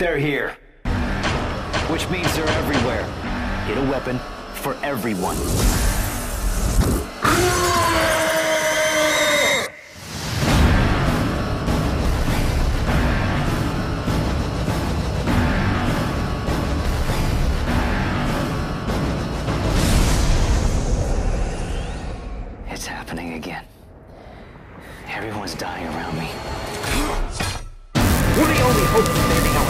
They're here. Which means they're everywhere. Get a weapon for everyone. It's happening again. Everyone's dying around me. We're the only hope our